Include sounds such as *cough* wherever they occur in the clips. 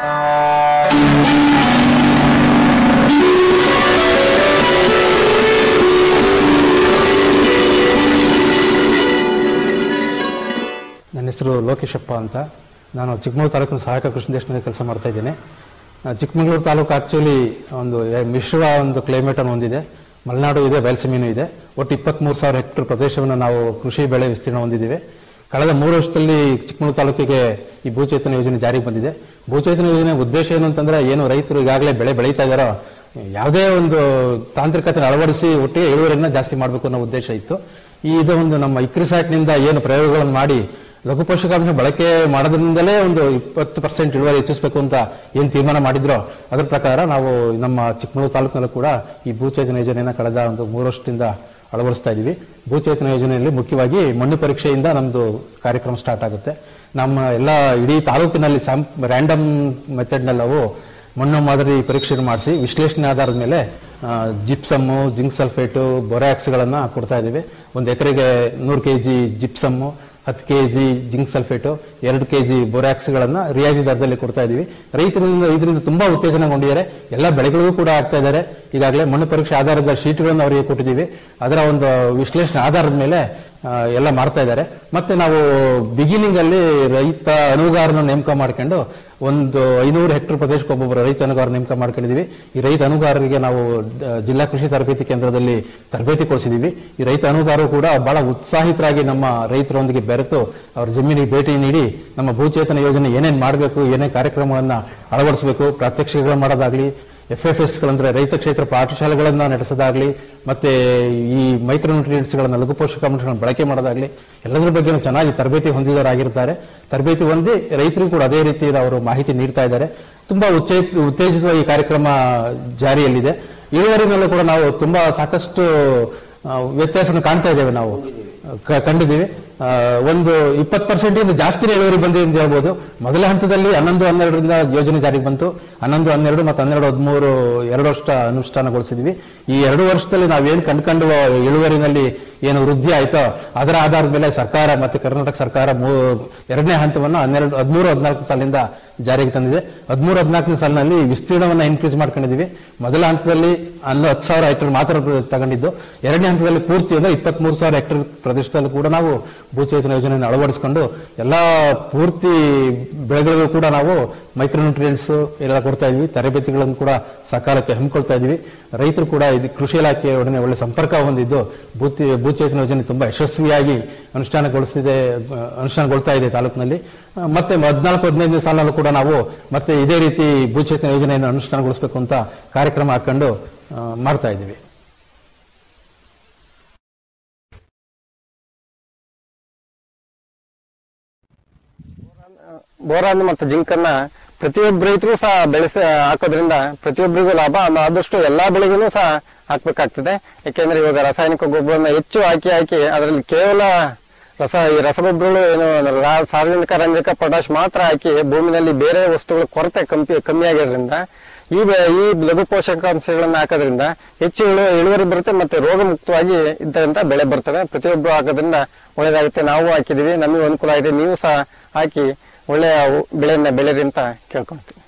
ನನ್ನ ಹೆಸರು ಲೋಕೇಶಪ್ಪ ಅಂತ. ನಾನು ಚಿಕ್ಕಮಗಳೂರು ತಾಲೂಕಿನ ಸಹಾಯಕ ಕೃಷ್ಣ ದೇಶದಲ್ಲಿ ಕೆಲಸ ಮಾಡ್ತಾ ಇದ್ದೇನೆ. ಚಿಕ್ಕಮಗಳೂರು ತಾಲೂಕು ಆಕ್ಚುಲಿ ಒಂದು ಮಿಶ್ರ ಒಂದು ಕ್ಲೈಮೇಟ್ ಅನ್ನು ಹೊಂದಿದೆ. ಮಲೆನಾಡು ಇದೆ ಬಯಲುಸೀಮೆನೂ ಇದೆ. ಒಟ್ಟು ಇಪ್ಪತ್ತ್ಮೂರು ಸಾವಿರ ಹೆಕ್ಟರ್ ಪ್ರದೇಶವನ್ನು ನಾವು ಕೃಷಿ ಬೆಳೆ ವಿಸ್ತೀರ್ಣ ಹೊಂದಿದ್ದೀವಿ. ಕಳೆದ ಮೂರು ವರ್ಷದಲ್ಲಿ ಚಿಕ್ಕಮಗಳೂರು ತಾಲೂಕಿಗೆ ಈ ಭೂಚೇತನ ಯೋಜನೆ ಜಾರಿಗೆ ಬಂದಿದೆ. ಭೂಚೇತನ ಯೋಜನೆ ಉದ್ದೇಶ ಏನು ಅಂತಂದ್ರೆ ಏನು ರೈತರು ಈಗಾಗಲೇ ಬೆಳೆ ಬೆಳೀತಾ ಇದ್ದಾರೋ, ಯಾವುದೇ ಒಂದು ತಾಂತ್ರಿಕತೆ ಅಳವಡಿಸಿ ಒಟ್ಟಿಗೆ ಇಳುವರಿಯನ್ನ ಜಾಸ್ತಿ ಮಾಡಬೇಕು ಅನ್ನೋ ಉದ್ದೇಶ ಇತ್ತು. ಈ ಇದು ಒಂದು ನಮ್ಮ ಇಕ್ರಿಸಾಟ್ನಿಂದ ಏನು ಪ್ರಯೋಗಗಳನ್ನು ಮಾಡಿ ಲಘು ಪೋಷಕಾಂಶ ಬಳಕೆ ಮಾಡೋದ್ರಿಂದಲೇ ಒಂದು ಇಪ್ಪತ್ತು ಪರ್ಸೆಂಟ್ ಇಳುವರಿ ಹೆಚ್ಚಿಸಬೇಕು ಅಂತ ಏನು ತೀರ್ಮಾನ ಮಾಡಿದ್ರೋ, ಅದರ ಪ್ರಕಾರ ನಾವು ನಮ್ಮ ಚಿಕ್ಕಮಗಳೂರು ತಾಲೂಕಿನಲ್ಲೂ ಕೂಡ ಈ ಭೂಚೇತನ ಯೋಜನೆಯನ್ನು ಕಳೆದ ಒಂದು ಮೂರು ವರ್ಷದಿಂದ ಅಳವಡಿಸ್ತಾ ಇದ್ದೀವಿ ಭೂಚೇತನ ಯೋಜನೆಯಲ್ಲಿ ಮುಖ್ಯವಾಗಿ ಮಣ್ಣು ಪರೀಕ್ಷೆಯಿಂದ ನಮ್ಮದು ಕಾರ್ಯಕ್ರಮ ಸ್ಟಾರ್ಟ್ ಆಗುತ್ತೆ. ನಮ್ಮ ಎಲ್ಲ ಇಡೀ ತಾಲೂಕಿನಲ್ಲಿ ಸ್ಯಾಮ್ ರ್ಯಾಂಡಮ್ ಮೆಥಡ್ನಲ್ಲಿ ನಾವು ಮಣ್ಣು ಮಾದರಿ ಪರೀಕ್ಷೆ ಮಾಡಿಸಿ, ವಿಶ್ಲೇಷಣೆ ಆಧಾರದ ಮೇಲೆ ಜಿಪ್ಸಮ್ಮು ಜಿಂಕ್ ಸಲ್ಫೇಟು ಬೊರಾಕ್ಸ್ಗಳನ್ನು ಕೊಡ್ತಾ ಇದ್ದೀವಿ ಒಂದು ಎಕರೆಗೆ ನೂರು ಕೆ ಜಿ ಜಿಪ್ಸಮ್ಮು ಹತ್ತು ಕೆ ಜಿ ಜಿಂಕ್ ಸಲ್ಫೇಟು, ಎರಡು ಕೆ ಜಿ ಬೋರಾಕ್ಸ್ಗಳನ್ನು ರಿಯಾಯಿತಿ ದರದಲ್ಲಿ ಕೊಡ್ತಾ ಇದ್ದೀವಿ. ರೈತರಿಂದ ಇದರಿಂದ ತುಂಬಾ ಉತ್ತೇಜನಗೊಂಡಿದ್ದಾರೆ. ಎಲ್ಲ ಬೆಳೆಗಳಿಗೂ ಕೂಡ ಆಗ್ತಾ ಇದ್ದಾರೆ. ಈಗಾಗಲೇ ಮಣ್ಣು ಪರೀಕ್ಷೆ ಆಧಾರದ ಶೀಟ್ಗಳನ್ನು ಅವರಿಗೆ ಕೊಟ್ಟಿದ್ದೀವಿ. ಅದರ ಒಂದು ವಿಶ್ಲೇಷಣೆ ಆಧಾರದ ಮೇಲೆ ಎಲ್ಲ ಮಾಡ್ತಾ ಇದ್ದಾರೆ. ಮತ್ತೆ ನಾವು ಬಿಗಿನಿಂಗ್ ಅಲ್ಲಿ ರೈತ ಅನುಗಾರನ ನೇಮಕ ಮಾಡ್ಕೊಂಡು ಒಂದು ಐನೂರು ಹೆಕ್ಟರ್ ಪ್ರದೇಶಕ್ಕೆ ಒಬ್ಬೊಬ್ಬರು ರೈತ ಅನುಗಾರ ನೇಮಕ ಮಾಡ್ಕೊಂಡಿದ್ದೀವಿ ಈ ರೈತ ಅನುಗಾರರಿಗೆ ನಾವು ಜಿಲ್ಲಾ ಕೃಷಿ ತರಬೇತಿ ಕೇಂದ್ರದಲ್ಲಿ ತರಬೇತಿ ಕೊಡಿಸಿದ್ದೀವಿ ಈ ರೈತ ಅನುಗಾರರು ಕೂಡ ಬಹಳ ಉತ್ಸಾಹಿತರಾಗಿ ನಮ್ಮ ರೈತರೊಂದಿಗೆ ಬೆರೆತು ಅವ್ರ ಜಮೀನಿಗೆ ಭೇಟಿ ನೀಡಿ ನಮ್ಮ ಭೂಚೇತನ ಯೋಜನೆ ಏನೇನು ಮಾಡಬೇಕು ಏನೇ ಕಾರ್ಯಕ್ರಮಗಳನ್ನು ಅಳವಡಿಸಬೇಕು, ಪ್ರಾತ್ಯಕ್ಷಿಕೆಗಳು ಮಾಡೋದಾಗ್ಲಿ ಎಫ್ ಎಫ್ ಎಸ್ಗಳಂದ್ರೆ ರೈತ ಕ್ಷೇತ್ರ ಪಾಠಶಾಲೆಗಳನ್ನು ನಡೆಸೋದಾಗ್ಲಿ, ಮತ್ತೆ ಈ ಮೈಕ್ರೋ ಗಳನ್ನ ಲಘು ಪೋಷಕಾಂಶಗಳನ್ನು ಬಳಕೆ ಮಾಡೋದಾಗ್ಲಿ, ಎಲ್ಲದರ ಬಗ್ಗೆ ಚೆನ್ನಾಗಿ ತರಬೇತಿ ಹೊಂದಿದವರಾಗಿರ್ತಾರೆ. ತರಬೇತಿ ಹೊಂದಿ ರೈತರಿಗೂ ಕೂಡ ಅದೇ ರೀತಿ ಅವರು ಮಾಹಿತಿ ನೀಡ್ತಾ ಇದ್ದಾರೆ. ತುಂಬಾ ಉತ್ತೇ, ಉತ್ತೇಜಿತವಾಗಿ ಈ ಕಾರ್ಯಕ್ರಮ ಜಾರಿಯಲ್ಲಿದೆ. ಇಳುವರಿನಲ್ಲೂ ಕೂಡ ನಾವು ತುಂಬಾ ಸಾಕಷ್ಟು ವ್ಯತ್ಯಾಸವನ್ನು ಕಾಣ್ತಾ ಇದ್ದೇವೆ ನಾವು. ಕಂಡಿದ್ದೀವಿ. ಒಂದು ಇಪ್ಪತ್ತು ಪರ್ಸೆಂಟಿಂದ ಜಾಸ್ತಿ ಇಳುವರಿ ಬಂದಿದೆ ಅಂತ ಹೇಳ್ಬೋದು. ಮೊದಲ ಹಂತದಲ್ಲಿ ಹನ್ನೊಂದು, ಹನ್ನೆರಡರಿಂದ ಯೋಜನೆ ಜಾರಿಗೆ ಬಂತು. ಹನ್ನೊಂದು, ಹನ್ನೆರಡು ಮತ್ತು ಹನ್ನೆರಡು, ಹದಿಮೂರು ಎರಡು ವರ್ಷ ಅನುಷ್ಠಾನಗೊಳಿಸಿದ್ವಿ. ಈ ಎರಡು ವರ್ಷದಲ್ಲಿ ನಾವೇನು ಕಂಡುಕೊಂಡು ಇಳುವರಿನಲ್ಲಿ ಏನು ವೃದ್ಧಿ ಆಯಿತೋ, ಅದರ ಆಧಾರದ ಮೇಲೆ ಸರ್ಕಾರ ಮತ್ತೆ ಕರ್ನಾಟಕ ಸರ್ಕಾರ ಎರಡನೇ ಹಂತವನ್ನು ಹನ್ನೆರಡು, ಹದಿಮೂರು, ಹದಿನಾಲ್ಕು ಸಾಲಿನಿಂದ ಜಾರಿಗೆ ತಂದಿದೆ. ಹದಿಮೂರು, ಹದಿನಾಲ್ಕನೇ ಸಾಲಿನಲ್ಲಿ ವಿಸ್ತೀರ್ಣವನ್ನು ಇನ್ಕ್ರೀಸ್ ಮಾಡ್ಕೊಂಡಿದ್ದೀವಿ. ಮೊದಲ ಹಂತದಲ್ಲಿ ಅಲ್ಲಿ ಹತ್ತು ಸಾವಿರ ಹೆಕ್ಟರ್ ಮಾತ್ರ ತಗೊಂಡಿದ್ದು. ಎರಡನೇ ಹಂತದಲ್ಲಿ ಪೂರ್ತಿ ಅಂದ್ರೆ ಇಪ್ಪತ್ಮೂರು ಸಾವಿರ ಹೆಕ್ಟರ್ ಪ್ರದೇಶದಲ್ಲಿ ಕೂಡ ನಾವು ಭೂಚೇತನ ಯೋಜನೆಯನ್ನು ಅಳವಡಿಸಿಕೊಂಡು ಎಲ್ಲ ಪೂರ್ತಿ ಬೆಳೆಗಳಿಗೂ ಕೂಡ ನಾವು ಮೈಕ್ರೋನ್ಯೂಟ್ರಿಯೆಂಟ್ಸ್ ಎಲ್ಲ ಕೊಡ್ತಾ ಇದೀವಿ ತರಬೇತಿಗಳನ್ನು ಕೂಡ ಸಕಾಲಕ್ಕೆ ಹಮ್ಮಿಕೊಳ್ತಾ ಇದೀವಿ ರೈತರು ಕೂಡ ಇದು ಕೃಷಿ ಇಲಾಖೆಯೊಡನೆ ಒಳ್ಳೆ ಸಂಪರ್ಕ ಹೊಂದಿದ್ದು ಭೂತಿ, ಭೂಚೇತನ ಯೋಜನೆ ತುಂಬಾ ಯಶಸ್ವಿಯಾಗಿ ಅನುಷ್ಠಾನಗೊಳಿಸಿದೆ ಅನುಷ್ಠಾನಗೊಳ್ತಾ ಇದೆ ತಾಲೂಕಿನಲ್ಲಿ. ಮತ್ತೆ ಹದಿನಾಲ್ಕು ಹದಿನೈದು ಸಾಲಲ್ಲೂ ಕೂಡ ನಾವು ಮತ್ತೆ ಇದೇ ರೀತಿ ಭೂಚೇತನ ಯೋಜನೆಯನ್ನು ಅನುಷ್ಠಾನಗೊಳಿಸಬೇಕು ಅಂತ ಕಾರ್ಯಕ್ರಮ ಹಾಕೊಂಡು ಮಾಡ್ತಾ ಇದ್ದೀವಿ. ಬೋರಾನ್ ಮತ್ತು ಜಿಂಕನ್ನ ಪ್ರತಿಯೊಬ್ಬ ರೈತರು ಸಹ ಬೆಳೆಸ, ಹಾಕೋದ್ರಿಂದ ಪ್ರತಿಯೊಬ್ಬರಿಗೂ ಲಾಭ ಆದಷ್ಟು ಎಲ್ಲಾ ಬೆಳೆಗೂ ಸಹ ಹಾಕ್ಬೇಕಾಗ್ತದೆ. ಯಾಕೆಂದ್ರೆ ಇವಾಗ ರಾಸಾಯನಿಕ ಗೊಬ್ಬರನ ಹೆಚ್ಚು ಹಾಕಿ ಹಾಕಿ, ಅದರಲ್ಲಿ ಕೇವಲ ರಸ, ಈ ರಸಗೊಬ್ಬರಗಳು ಏನು ಸಾರ್ವಜನಿಕ ರಂಜಕ ಪೊಟಾಶ್ ಮಾತ್ರ ಹಾಕಿ ಭೂಮಿನಲ್ಲಿ ಬೇರೆ ವಸ್ತುಗಳ ಕೊರತೆ ಕಮ್ಮಿ ಕಮ್ಮಿ ಆಗಿರೋದ್ರಿಂದ ಈ ಈ ಲಘು ಪೋಷಕಾಂಶಗಳನ್ನ ಹಾಕೋದ್ರಿಂದ ಹೆಚ್ಚು ಇಳು ಇಳುವರಿ ಬರುತ್ತೆ ಮತ್ತೆ ರೋಗ ಮುಕ್ತವಾಗಿ ಇದ್ದಂತ ಬೆಳೆ ಬರ್ತವೆ. ಪ್ರತಿಯೊಬ್ಬರು ಹಾಕೋದ್ರಿಂದ ಒಳ್ಳೇದಾಗುತ್ತೆ. ನಾವು ಹಾಕಿದೀವಿ ನಮಗೆ ಅನುಕೂಲ ಆಗಿದೆ. ನೀವು ಸಹ ಹಾಕಿ ಒಳ್ಳೆಯ ಬೆಳೆಯನ್ನ ಬೆಳೆಯಿರಿ ಅಂತ ಕೇಳ್ಕೊಂತೀವಿ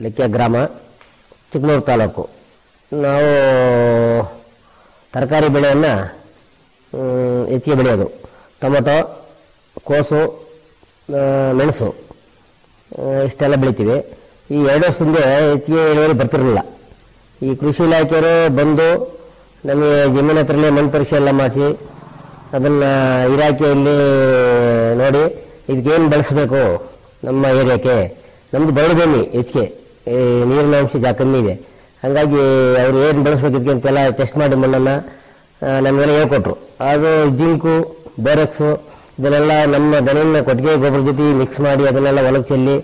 ಲೆಕ್ಕ ಗ್ರಾಮ ಚಿಕ್ನೂರು ತಾಲೂಕು. ನಾವು ತರಕಾರಿ ಬೆಳೆಯನ್ನು ಹೆಚ್ಚಿಗೆ ಬೆಳೆಯೋದು. ಟೊಮೊಟೊ, ಕೋಸು ಮೆಣಸು ಇಷ್ಟೆಲ್ಲ ಬೆಳಿತೀವಿ. ಈ ಎರಡು ವರ್ಷದಿಂದ ಹೆಚ್ಚಿಗೆ ಇಳುವರಿ ಬರ್ತಿರಲಿಲ್ಲ. ಈ ಕೃಷಿ ಇಲಾಖೆಯವರು ಬಂದು ನಮಗೆ ಜಮೀನ ಹತ್ರಲ್ಲೇ ಮಣ್ಣು ಪರೀಕ್ಷೆ ಎಲ್ಲ ಮಾಡಿಸಿ, ಅದನ್ನು ಇಲಾಖೆಯಲ್ಲಿ ನೋಡಿ, ಇದಕ್ಕೇನು ಬಳಸಬೇಕು ನಮ್ಮ ಏರಿಯಾಕ್ಕೆ? ನಮ್ದು ಬರಡು ಭೂಮಿ, ಹೆಚ್ಚಿಗೆ. ನೀರಿನ ಅಂಶ ಜಾ ಕಮ್ಮಿ ಇದೆ. ಹಾಗಾಗಿ ಅವರು ಏನು ಬೆಳೆಸ್ಬೇಕಿದ್ಕೆ ಅಂತೆಲ್ಲ ಟೆಸ್ಟ್ ಮಾಡಿ ಮಣ್ಣನ್ನು ನಮಗೆಲ್ಲ ಹೇಳ್ಕೊಟ್ರು. ಅದು ಜಿಂಕು ಬೋರೆಕ್ಸು ಇದನ್ನೆಲ್ಲ ನಮ್ಮ ದನಿನ ಕೊಟ್ಟಿಗೆ ಗೊಬ್ಬರ ಜೊತೆ ಮಿಕ್ಸ್ ಮಾಡಿ ಅದನ್ನೆಲ್ಲ ಹೊಲಕ್ಕೆ ಚೆಲ್ಲಿ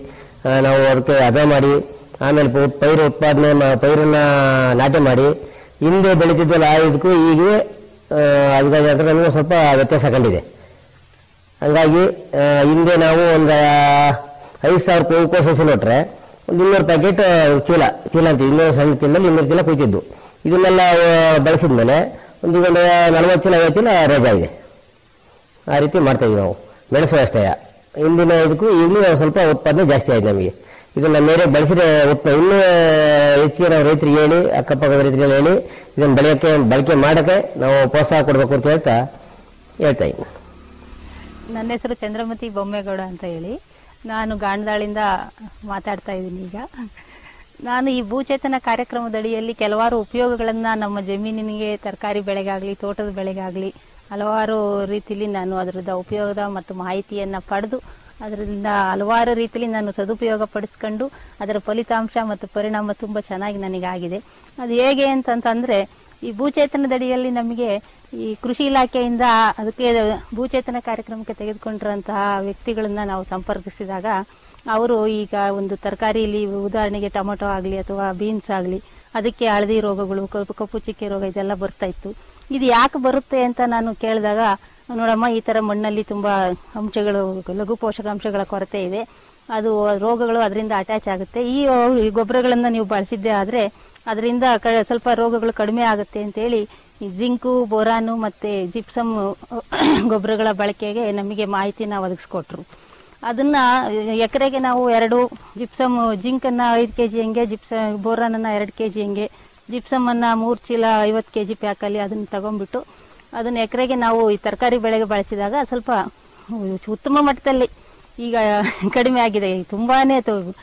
ನಾವು ಅದಕ್ಕೆ ಹದ ಮಾಡಿ, ಆಮೇಲೆ ಪೈರು ಉತ್ಪಾದನೆ ಪೈರನ್ನ ನಾಟಿ ಮಾಡಿ, ಹಿಂದೆ ಬೆಳೀತಿದ್ದಲ್ಲ ಆ ಇದಕ್ಕೂ ಈಗ ಅದಕ್ಕಾಗಿ ಅಂದರೆ ನಮಗೂ ಸ್ವಲ್ಪ ವ್ಯತ್ಯಾಸ ಕಂಡಿದೆ. ಹಂಗಾಗಿ ಹಿಂದೆ ನಾವು ಒಂದು ಐದು ಸಾವಿರ ಹೂಕೋಸು ಹಸು ನೋಟ್ರೆ ಒಂದು ಇನ್ನೂರು ಪ್ಯಾಕೆಟ್ ಚೀಲ ಚೀಲ ಅಂತ ಇನ್ನೂರು ಸಣ್ಣ ಚೀಲದಲ್ಲಿ ಇನ್ನೂರು ಚೀಲ ಕುಯ್ತಿದ್ದು. ಇದನ್ನೆಲ್ಲ ಬಳಸಿದ ಮೇಲೆ ಒಂದು ಒಂದು ನಲವತ್ತು ಚೀಲ, ಐವತ್ತು ಚೀಲ ರೋಜಾ ಇದೆ ಆ ರೀತಿ ಮಾಡ್ತಾ ಇದೀವಿ ನಾವು. ಮೆಣಸು ಅಷ್ಟೇ. ಇಂದಿನ ಇದಕ್ಕೂ ಇನ್ನೂ ಸ್ವಲ್ಪ ಉತ್ಪಾದನೆ ಜಾಸ್ತಿ ಆಯಿತು ನಮಗೆ. ಇದನ್ನು ಮೇಲೆ ಬಳಸಿದ್ರೆ ಉತ್ಪ ಇನ್ನೂ ಹೆಚ್ಚಿಗೆ ನಾವು ರೈತರಿಗೆ ಹೇಳಿ, ಅಕ್ಕಪಕ್ಕದ ರೈತರಿಗೆ ಹೇಳಿ, ಇದನ್ನು ಬೆಳೆಯೋಕ್ಕೆ, ಬಳಕೆ ಮಾಡೋಕ್ಕೆ ನಾವು ಪ್ರೋತ್ಸಾಹ ಕೊಡಬೇಕು ಅಂತ ಹೇಳ್ತಾ ಹೇಳ್ತಾ ಇದ್ದೀನಿ. ನನ್ನ ಹೆಸರು ಚಂದ್ರಮತಿ ಬೊಮ್ಮೇಗೌಡ ಅಂತ ಹೇಳಿ. ನಾನು ಗಾಣದಾಳಿಂದ ಮಾತಾಡ್ತಾ ಇದ್ದೀನಿ ಈಗ. ನಾನು ಈ ಭೂಚೇತನ ಕಾರ್ಯಕ್ರಮದಡಿಯಲ್ಲಿ ಕೆಲವಾರು ಉಪಯೋಗಗಳನ್ನು ನಮ್ಮ ಜಮೀನಿನಿಗೆ ತರಕಾರಿ ಬೆಳೆಗಾಗಲಿ, ತೋಟದ ಬೆಳೆಗಾಗಲಿ, ಹಲವಾರು ರೀತಿಯಲ್ಲಿ ನಾನು ಅದರದ ಉಪಯೋಗದ ಮತ್ತು ಮಾಹಿತಿಯನ್ನು ಪಡೆದು ಅದರಿಂದ ಹಲವಾರು ರೀತಿಯಲ್ಲಿ ನಾನು ಸದುಪಯೋಗ ಪಡಿಸ್ಕೊಂಡು, ಅದರ ಫಲಿತಾಂಶ ಮತ್ತು ಪರಿಣಾಮ ತುಂಬ ಚೆನ್ನಾಗಿ ನನಗಾಗಿದೆ. ಅದು ಹೇಗೆ ಅಂತಂತಂದರೆ ಈ ಭೂಚೇತನದಡಿಯಲ್ಲಿ ನಮಗೆ ಈ ಕೃಷಿ ಇಲಾಖೆಯಿಂದ ಅದಕ್ಕೆ ಭೂಚೇತನ ಕಾರ್ಯಕ್ರಮಕ್ಕೆ ತೆಗೆದುಕೊಂಡಿರುವಂತಹ ವ್ಯಕ್ತಿಗಳನ್ನ ನಾವು ಸಂಪರ್ಕಿಸಿದಾಗ ಅವರು ಈಗ ಒಂದು ತರಕಾರಿಲಿ ಉದಾಹರಣೆಗೆ ಟೊಮೊಟೊ ಆಗಲಿ ಅಥವಾ ಬೀನ್ಸ್ ಆಗಲಿ, ಅದಕ್ಕೆ ಹಳದಿ ರೋಗಗಳು, ಕಪ್ಪು ಚಿಕ್ಕೆ ರೋಗ ಇದೆಲ್ಲ ಬರ್ತಾ ಇತ್ತು. ಇದು ಯಾಕೆ ಬರುತ್ತೆ ಅಂತ ನಾನು ಕೇಳಿದಾಗ, ನೋಡಮ್ಮ, ಈ ಥರ ಮಣ್ಣಲ್ಲಿ ತುಂಬ ಅಂಶಗಳು, ಲಘು ಪೋಷಕಾಂಶಗಳ ಕೊರತೆ ಇದೆ. ಅದು ರೋಗಗಳು ಅದರಿಂದ ಅಟ್ಯಾಚ್ ಆಗುತ್ತೆ. ಈ ಗೊಬ್ಬರಗಳನ್ನು ನೀವು ಬಳಸಿದ್ದೇ ಆದರೆ ಅದರಿಂದ ಸ್ವಲ್ಪ ರೋಗಗಳು ಕಡಿಮೆ ಆಗುತ್ತೆ ಅಂತೇಳಿ ಈ ಜಿಂಕು, ಬೋರಾನು ಮತ್ತು ಜಿಪ್ಸಮ್, *coughs* ಗೊಬ್ಬರಗಳ ಬಳಕೆಗೆ ನಮಗೆ ಮಾಹಿತಿನ ಒದಗಿಸ್ಕೊಟ್ರು. ಅದನ್ನ ಎಕರೆಗೆ ನಾವು ಎರಡು ಜಿಪ್ಸಮ್, ಜಿಂಕನ್ನು ಐದು ಕೆ ಜಿ ಹಂಗೆ ಜಿಪ್ಸ ಬೋರಾನನ್ನು ಎರಡು ಕೆ ಜಿ ಹಂಗೆ ಜಿಪ್ಸಮನ್ನು ಮೂರು ಚೀಲ ಐವತ್ತು ಕೆ ಜಿ ಪ್ಯಾಕಲ್ಲಿ ಅದನ್ನು ತಗೊಂಡ್ಬಿಟ್ಟು ಅದನ್ನು ಎಕರೆಗೆ ನಾವು ಈ ತರಕಾರಿ ಬೆಳೆಗೆ ಬಳಸಿದಾಗ ಸ್ವಲ್ಪ ಉತ್ತಮ ಮಟ್ಟದಲ್ಲಿ ಈಗ ಕಡಿಮೆ ಆಗಿದೆ. ತುಂಬಾನೇ ತು-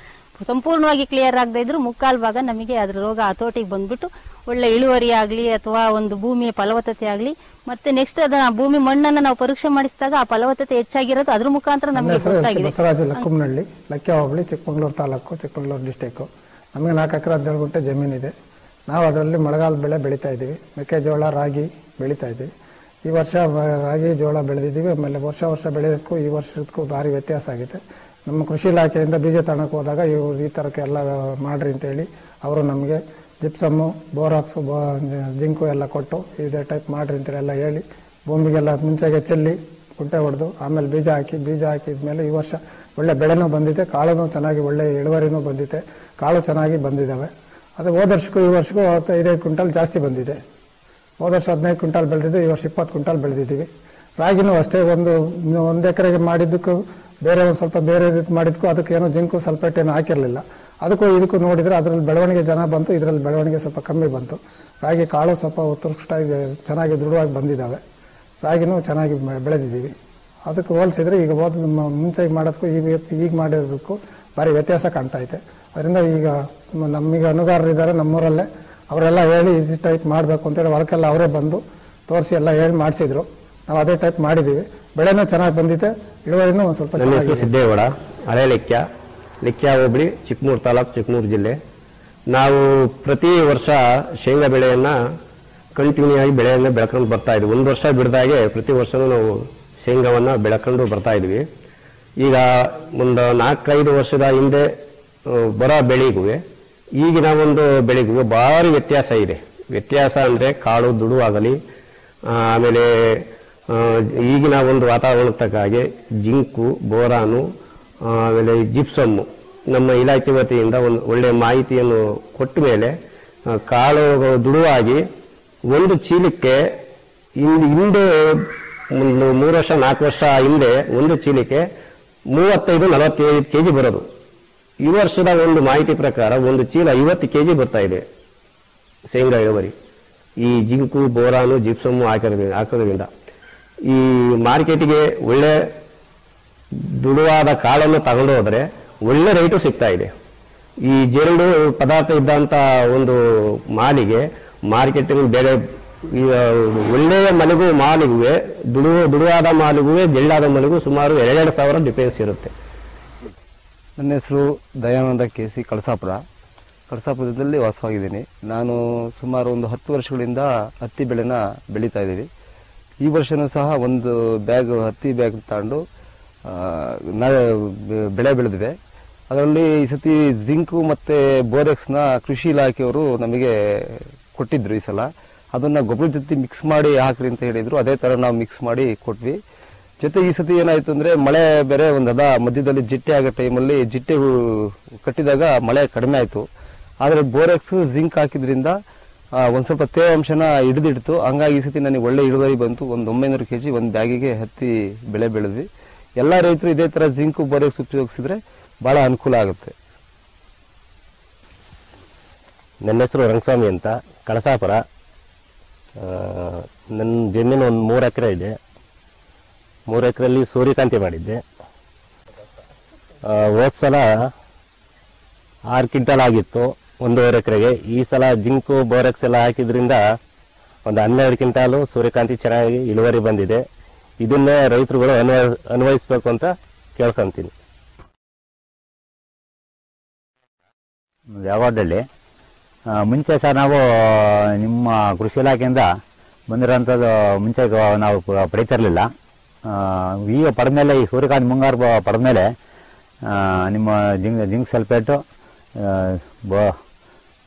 ಸಂಪೂರ್ಣವಾಗಿ ಕ್ಲಿಯರ್ ಆಗದೆ ಇದ್ರು ಮುಕ್ಕಾಲು ಭಾಗ ನಮಗೆ ಅದ್ರ ರೋಗ ಹತೋಟಿಗೆ ಬಂದ್ಬಿಟ್ಟು ಒಳ್ಳೆ ಇಳುವರಿ ಆಗಲಿ ಅಥವಾ ಒಂದು ಭೂಮಿಯ ಫಲವತ್ತತೆ ಆಗಲಿ ಮತ್ತೆ ನೆಕ್ಸ್ಟ್ ಅದನ್ನ ಭೂಮಿ ಮಣ್ಣನ್ನು ನಾವು ಪರೀಕ್ಷೆ ಮಾಡಿಸಿದಾಗ ಆ ಫಲವತ್ತತೆ ಹೆಚ್ಚಾಗಿರೋದು ಅದ್ರ ಮುಖಾಂತರ ನಮಗೆ ಬಸವರಾಜು ಲಕ್ಕುಮ್ನಹಳ್ಳಿ ಲಕ್ಕೆ ಹೋಬಳಿ ಚಿಕ್ಕಮಗಳೂರು ತಾಲೂಕು ಚಿಕ್ಕಮಗಳೂರು ಡಿಸ್ಟಿಕ್ ನಮಗೆ ನಾಲ್ಕು ಎಕರೆ ಹದಿನೇಳು ಗುಂಟೆ ಜಮೀನಿದೆ ನಾವು ಅದರಲ್ಲಿ ಮಳೆಗಾಲದ ಬೆಳೆ ಬೆಳೀತಾ ಇದ್ದೀವಿ. ಮೆಕ್ಕೆಜೋಳ ರಾಗಿ ಬೆಳೀತಾ ಇದ್ದೀವಿ. ಈ ವರ್ಷ ರಾಗಿ ಜೋಳ ಬೆಳೆದಿದ್ದೀವಿ. ಆಮೇಲೆ ವರ್ಷ ವರ್ಷ ಬೆಳೆಯೋದಕ್ಕೂ ಈ ವರ್ಷಕ್ಕೂ ಭಾರಿ ವ್ಯತ್ಯಾಸ ಆಗಿದೆ. ನಮ್ಮ ಕೃಷಿ ಇಲಾಖೆಯಿಂದ ಬೀಜ ತಾಣಕ್ಕೆ ಹೋದಾಗ ಇವ್ರು ಈ ಥರಕ್ಕೆ ಎಲ್ಲ ಮಾಡ್ರಿ ಅಂತೇಳಿ ಅವರು ನಮಗೆ ಜಿಪ್ಸಮ್ಮು ಬೋರಾಕ್ಸು, ಬೋ, ಜಿಂಕು ಎಲ್ಲ ಕೊಟ್ಟು ಇದೇ ಟೈಪ್ ಮಾಡ್ರಿ ಅಂತೇಳಿ ಎಲ್ಲ ಹೇಳಿ ಭೂಮಿಗೆಲ್ಲ ಮುಂಚೆಗೆ ಚೆಲ್ಲಿ ಕುಂಟೆ ಹೊಡೆದು ಆಮೇಲೆ ಬೀಜ ಹಾಕಿ, ಬೀಜ ಹಾಕಿದ್ಮೇಲೆ ಈ ವರ್ಷ ಒಳ್ಳೆ ಬೆಳೆನೂ ಬಂದಿದೆ, ಕಾಳುನೂ ಚೆನ್ನಾಗಿ ಒಳ್ಳೆ ಇಳುವರಿನೂ ಬಂದಿದೆ, ಕಾಳು ಚೆನ್ನಾಗಿ ಬಂದಿದ್ದಾವೆ ಅದು ಹೋದ ವರ್ಷಕ್ಕೂ ಈ ವರ್ಷಕ್ಕೂ ಐದೈದು ಕ್ವಿಂಟಲ್ ಜಾಸ್ತಿ ಬಂದಿದೆ. ಹೋದ ವರ್ಷ ಹದಿನೈದು ಕ್ವಿಂಟಲ್ ಬೆಳೆದಿದ್ದು, ಈ ವರ್ಷ ಇಪ್ಪತ್ತು ಕ್ವಿಂಟಲ್ ಬೆಳೆದಿದ್ದೀವಿ. ರಾಗಿನೂ ಅಷ್ಟೇ ಒಂದು ಒಂದು ಎಕರೆಗೆ ಮಾಡಿದ್ದಕ್ಕೂ ಬೇರೆ ಒಂದು ಸ್ವಲ್ಪ ಬೇರೆ ರೀತಿ ಮಾಡಿದ್ಕೋ, ಅದಕ್ಕೆ ಏನೋ ಜಿಂಕು ಸಲ್ಫೇಟ್ ಏನು ಹಾಕಿರಲಿಲ್ಲ. ಅದಕ್ಕೂ ಇದಕ್ಕೂ ನೋಡಿದರೆ ಅದರಲ್ಲಿ ಬೆಳವಣಿಗೆ ಜನ ಬಂತು, ಇದರಲ್ಲಿ ಬೆಳವಣಿಗೆ ಸ್ವಲ್ಪ ಕಮ್ಮಿ ಬಂತು. ರಾಗಿ ಕಾಳು ಸ್ವಲ್ಪ ಉತ್ಕೃಷ್ಟಾಗಿ ಚೆನ್ನಾಗಿ ದೃಢವಾಗಿ ಬಂದಿದ್ದಾವೆ ರಾಗಿನೂ ಚೆನ್ನಾಗಿ ಬೆಳೆದಿದ್ದೀವಿ. ಅದಕ್ಕೆ ಹೋಲಿಸಿದ್ರೆ ಈಗ ಹೋದ ಮುಂಚೆ ಮಾಡೋದಕ್ಕೂ ಈಗ ಈಗ ಮಾಡಿರೋದಕ್ಕೂ ಭಾರಿ ವ್ಯತ್ಯಾಸ ಕಾಣ್ತಾ ಐತೆ. ಅದರಿಂದ ಈಗ ನಮಗೆ ಅನುಗಾರರಿದ್ದಾರೆ ನಮ್ಮೂರಲ್ಲೇ. ಅವರೆಲ್ಲ ಹೇಳಿ ಇದು ಟೈಪ್ ಮಾಡಬೇಕು ಅಂತೇಳಿ, ಹೊಲಕ್ಕೆಲ್ಲ ಅವರೇ ಬಂದು ತೋರಿಸಿ ಎಲ್ಲ ಹೇಳಿ ಮಾಡಿಸಿದ್ರು. ನಾವು ಅದೇ ಟೈಪ್ ಮಾಡಿದ್ದೀವಿ. ಬೆಳೆನೂ ಚೆನ್ನಾಗಿ ಬಂದಿದೆ ಇಳುವರಿನೂ ಒಂದು ಸ್ವಲ್ಪ ನನ್ನ ಹೆಸರು ಚೆನ್ನಾಗಿದೆ. ಸಿದ್ದೇಗೌಡ ಹಳೆ ಲೆಕ್ಕ ಲೆಕ್ಕ ಹೋಬಳಿ ಚಿಕ್ಕಮೂರು ತಾಲೂಕು ಚಿಕ್ಕಮೂರು ಜಿಲ್ಲೆ. ನಾವು ಪ್ರತಿ ವರ್ಷ ಶೇಂಗಾ ಬೆಳೆಯನ್ನ ಕಂಟಿನ್ಯೂ ಆಗಿ ಬೆಳೆಯನ್ನು ಬೆಳ್ಕೊಂಡು ಬರ್ತಾ ಇದ್ವಿ. ಒಂದು ವರ್ಷ ಬಿಡದಾಗೆ ಪ್ರತಿ ವರ್ಷವೂ ನಾವು ಶೇಂಗಾವನ್ನ ಬೆಳ್ಕೊಂಡು ಬರ್ತಾ ಇದ್ವಿ. ಈಗ ಒಂದು ನಾಲ್ಕೈದು ವರ್ಷದ ಹಿಂದೆ ಬರೋ ಬೆಳೆಗೂ ಈಗಿನ ಒಂದು ಬೆಳೆಗೂ ಭಾರಿ ವ್ಯತ್ಯಾಸ ಇದೆ. ವ್ಯತ್ಯಾಸ ಅಂದರೆ ಕಾಳು ದುಡು ಆಗಲಿ ಆಮೇಲೆ ಈಗಿನ ಒಂದು ವಾತಾವರಣಕ್ಕೆ ತಕ್ಕ ಹಾಗೆ ಜಿಂಕು, ಬೋರಾನು ಆಮೇಲೆ ಜಿಪ್ಸಮ್ಮು ನಮ್ಮ ಇಲಾಖೆ ವತಿಯಿಂದ ಒಂದು ಒಳ್ಳೆಯ ಮಾಹಿತಿಯನ್ನು ಕೊಟ್ಟ ಮೇಲೆ ಕಾಳು ದುಡುವಾಗಿ ಒಂದು ಚೀಲಕ್ಕೆ ಹಿಂದೆ ಹಿಂದೆ ಒಂದು ಮೂರು ವರ್ಷ, ನಾಲ್ಕು ವರ್ಷ ಹಿಂದೆ ಒಂದು ಚೀಲಕ್ಕೆ ಮೂವತ್ತೈದು, ನಲವತ್ತೈದು ಕೆ ಜಿ ಬರೋದು. ಈ ವರ್ಷದ ಒಂದು ಮಾಹಿತಿ ಪ್ರಕಾರ ಒಂದು ಚೀಲ ಐವತ್ತು ಕೆ ಜಿ ಬರ್ತಾ ಇದೆ ಶೇಂಗಾ ಇಳುವರಿ. ಈ ಜಿಂಕು, ಬೋರಾನು, ಜಿಪ್ಸಮ್ಮು ಹಾಕಿರೋದ್ರಿಂದ ಹಾಕೋದ್ರಿಂದ ಈ ಮಾರ್ಕೆಟಿಗೆ ಒಳ್ಳೆ ದುಡುವಾದ ಕಾಳನ್ನು ತಗೊಂಡು ಹೋದರೆ ಒಳ್ಳೆ ರೇಟು ಸಿಗ್ತಾ ಇದೆ. ಈ ಜೇರುಂಡು ಪದಾರ್ಥ ಇದ್ದಂಥ ಒಂದು ಮಾಲಿಗೆ ಮಾರ್ಕೆಟಿಂಗ್ ಬೇರೆ ಒಳ್ಳೆಯ ಮನೆಗೂ ಮಾಲಿಗೂ ದುಡು, ದುಡುವಾದ ಮಾಲಿಗೂ ಜಳ್ಳಾದ ಮಲಗು ಸುಮಾರು ಎರಡೆರಡು ಸಾವಿರ ಡಿಫೆನ್ಸ್ ಇರುತ್ತೆ. ನನ್ನ ಹೆಸರು ದಯಾನಂದ ಕೆ ಸಿ ಕಳಸಾಪುರ. ಕಳಸಾಪುರದಲ್ಲಿ ವಾಸವಾಗಿದ್ದೀನಿ. ನಾನು ಸುಮಾರು ಒಂದು ಹತ್ತು ವರ್ಷಗಳಿಂದ ಹತ್ತಿ ಬೆಳೆನ ಬೆಳೀತಾ ಇದ್ದೀವಿ. ಈ ವರ್ಷನೂ ಸಹ ಒಂದು ಬ್ಯಾಗ್, ಹತ್ತಿ ಬ್ಯಾಗ್ ತಗೊಂಡು ಬೆಳೆ ಬೆಳೆದಿದೆ. ಅದರಲ್ಲಿ ಈ ಸತಿ ಜಿಂಕು ಮತ್ತು ಬೋರೆಕ್ಸ್ನ ಕೃಷಿ ಇಲಾಖೆಯವರು ನಮಗೆ ಕೊಟ್ಟಿದ್ರು ಈ ಸಲ. ಅದನ್ನು ಗೊಬ್ಬರ ಜೊತೆ ಮಿಕ್ಸ್ ಮಾಡಿ ಹಾಕ್ರಿ ಅಂತ ಹೇಳಿದ್ರು. ಅದೇ ಥರ ನಾವು ಮಿಕ್ಸ್ ಮಾಡಿ ಕೊಟ್ವಿ. ಜೊತೆ ಈ ಸತಿ ಏನಾಯ್ತು ಅಂದ್ರೆ ಮಳೆ ಬೇರೆ ಒಂದು ಅದ ಮಧ್ಯದಲ್ಲಿ ಜಿಟ್ಟೆ ಆಗೋ ಟೈಮಲ್ಲಿ ಜಿಟ್ಟೆ ಕಟ್ಟಿದಾಗ ಮಳೆ ಕಡಿಮೆ ಆಯಿತು. ಆದರೆ ಬೋರೆಕ್ಸ್, ಜಿಂಕ್ ಹಾಕಿದ್ರಿಂದ ಒಂದ್ ಸ್ವಲ್ಪ ತೇವಾಂಶನ ಹಿಡಿದಿಡ್ತು. ಹಂಗಾಗಿ ಈ ಸತಿ ನನಗೆ ಒಳ್ಳೆ ಇಳುವರಿ ಬಂತು. ಒಂದು ಒಂಬೈನೂರು ಕೆಜಿ, ಒಂದು ಬ್ಯಾಗಿಗೆ ಹತ್ತಿ ಬೆಳೆ ಬೆಳೆದ್ವಿ. ಎಲ್ಲ ರೈತರು ಇದೇ ತರ ಜಿಂಕು ಬೋರೆಕ್ಸ್ ಉಪಯೋಗಿಸಿದ್ರೆ ಬಹಳ ಅನುಕೂಲ ಆಗುತ್ತೆ. ನನ್ನ ಹೆಸರು ರಂಗಸ್ವಾಮಿ ಅಂತ, ಕಳಸಾಪುರ. ನನ್ನ ಜಮೀನು ಒಂದು ಮೂರು ಎಕರೆ ಇದೆ. ಮೂರು ಎಕರೆಯಲ್ಲಿ ಸೂರ್ಯಕಾಂತಿ ಮಾಡಿದ್ದೆ. ಹೋದ್ ಸಲ ಆರು ಕ್ವಿಂಟಲ್ ಆಗಿತ್ತು. ಒಂದೂವರೆ ಎಕರೆಗೆ. ಈ ಸಲ ಜಿಂಕು, ಬೋರೆಕ್ಸ್ ಎಲ್ಲ ಹಾಕಿದ್ರಿಂದ ಒಂದು ಹನ್ನೆರಡು ಸೂರ್ಯಕಾಂತಿ ಚೆನ್ನಾಗಿ ಇಳುವರಿ ಬಂದಿದೆ. ಇದನ್ನೇ ರೈತರುಗಳು ಅನ್ವಯ, ಅನ್ವಯಿಸ್ಬೇಕು ಅಂತ ಕೇಳ್ಕೊಂತೀನಿ. ಯಾವಾರ್ಡಲ್ಲಿ ಮುಂಚೆ ಸರ್ ನಾವು, ನಿಮ್ಮ ಕೃಷಿ ಇಲಾಖೆಯಿಂದ ಬಂದಿರೋಂಥದ್ದು ಮುಂಚೆ ನಾವು ಪಡೀತಿರಲಿಲ್ಲ. ಈಗ ಪಡೆದ ಮೇಲೆ ಈ ಸೂರ್ಯಕಾಂತಿ ಮುಂಗಾರು ಪಡೆದ ಮೇಲೆ ನಿಮ್ಮ ಜಿಂಕ್ ಜಿಂಕ್ ಸಲ್ಫೇಟು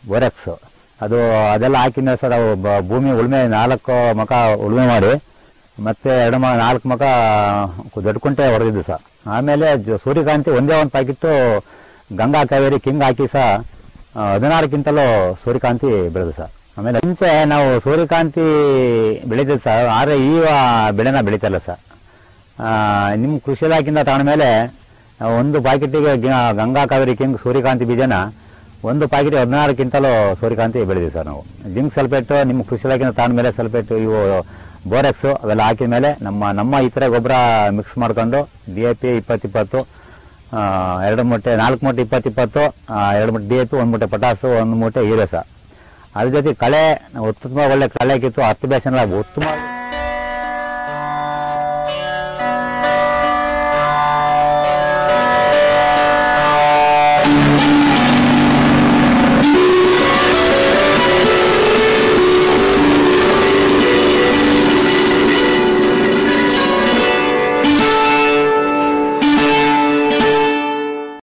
ಬೋರೆಕ್ಸ್ ಅದು, ಅದೆಲ್ಲ ಹಾಕಿದ ಸರ್, ಅವು ಭೂಮಿ ಉಳುಮೆ, ನಾಲ್ಕು ಮಕ ಉಳುಮೆ ಮಾಡಿ, ಮತ್ತೆ ಎರಡು ಮ, ನಾಲ್ಕು ಮಕ ದೊಡ್ಡ ಕುಂಟೆ ಹೊಡೆದಿದ್ದು ಸರ್. ಆಮೇಲೆ ಸೂರ್ಯಕಾಂತಿ ಒಂದೇ ಒಂದು ಪ್ಯಾಕೆಟ್ಟು ಗಂಗಾ ಕಾವೇರಿ ಕಿಂಗ್ ಹಾಕಿ ಸಹ ಹದಿನಾರಕ್ಕಿಂತಲೂ ಹದಿನಾರು ಸೂರ್ಯಕಾಂತಿ ಬೆಳೆದು ಸರ್. ಆಮೇಲೆ ಮುಂಚೆ ನಾವು ಸೂರ್ಯಕಾಂತಿ ಬೆಳೀತೀವಿ ಸರ್, ಆದರೆ ಈ ಬೆಳೆನ ಬೆಳೀತಲ್ಲ ಸರ್. ನಿಮ್ಮ ಕೃಷಿ ಇಲಾಖೆಯಿಂದ ತಗೊಂಡ್ಮೇಲೆ ನಾವು ಒಂದು ಪ್ಯಾಕೆಟಿಗೆ ಗಂಗಾ ಕಾವೇರಿ ಕಿಂಗ್ ಸೂರ್ಯಕಾಂತಿ ಬೀಜನ ಒಂದು ಪ್ಯಾಕೆಟ್ ಹದಿನಾರು ಕ್ವಿಂಟಲು ಸೂರ್ಯಕಾಂತಿ ಬೆಳೆದಿವಿ ಸರ್ ನಾವು. ಜಿಂಕ್ ಸಲ್ಫೇಟು ನಿಮ್ಮ ಕೃಷಿ ಇಲಾಖೆಯಿಂದ ಮೇಲೆ ಸಲ್ಫೇಟು ಇವು ಬೋರೆಕ್ಸು ಅವೆಲ್ಲ ಹಾಕಿದ ಮೇಲೆ ನಮ್ಮ ನಮ್ಮ ಈ ಥರ ಗೊಬ್ಬರ ಮಿಕ್ಸ್ ಮಾಡ್ಕೊಂಡು ಡಿ ಎ ಪಿ ಇಪ್ಪತ್ತಿಪ್ಪತ್ತು ಎರಡು ಮೂಟೆ, ನಾಲ್ಕು ಮೂಟೆ ಇಪ್ಪತ್ತಿಪ್ಪತ್ತು ಎರಡು ಮೂಟೆ ಡಿ ಎ ಪಿ ಒಂದು ಮೂಟೆ ಪಟಾಸು ಒಂದು ಮೂಟೆ ಹೀರೋಸ ಅದ್ರ ಜೊತೆ ಕಳೆ, ಉತ್ತಮ ಒಳ್ಳೆ ಕಳೆ ಕಿತ್ತು ಹತ್ತು ಬೇಸನ ಉತ್ತಮ